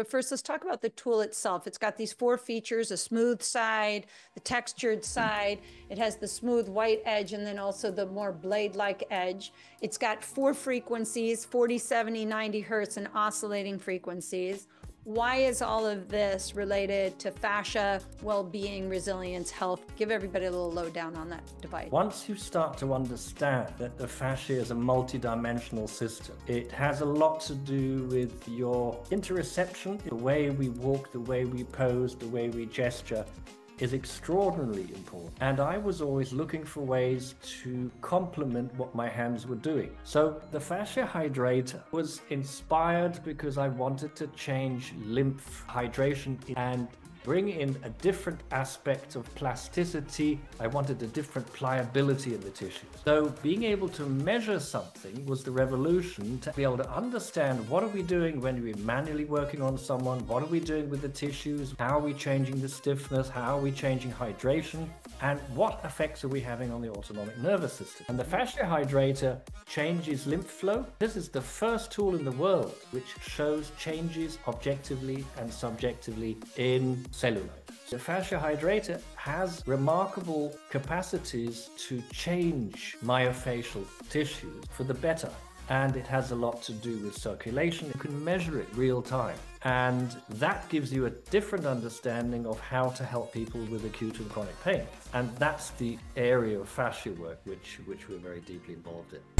But first, let's talk about the tool itself. It's got these four features, a smooth side, the textured side. It has the smooth white edge and then also the more blade-like edge. It's got four frequencies, 40, 70, 90 hertz and oscillating frequencies. Why is all of this related to fascia, well-being, resilience, health? Give everybody a little lowdown on that device. Once you start to understand that the fascia is a multidimensional system, it has a lot to do with your interoception, the way we walk, the way we pose, the way we gesture, is extraordinarily important. And I was always looking for ways to complement what my hands were doing. So the fascia hydrator was inspired because I wanted to change lymph hydration and bring in a different aspect of plasticity. I wanted a different pliability in the tissue. So being able to measure something was the revolution to be able to understand what are we doing when we're manually working on someone, what are we doing with the tissues, how are we changing the stiffness, how are we changing hydration, and what effects are we having on the autonomic nervous system. And the fascia hydrator changes lymph flow. This is the first tool in the world which shows changes objectively and subjectively in cellulite. The fascia hydrator has remarkable capacities to change myofascial tissues for the better. And it has a lot to do with circulation. You can measure it real time. And that gives you a different understanding of how to help people with acute and chronic pain. And that's the area of fascia work which, which we're very deeply involved in.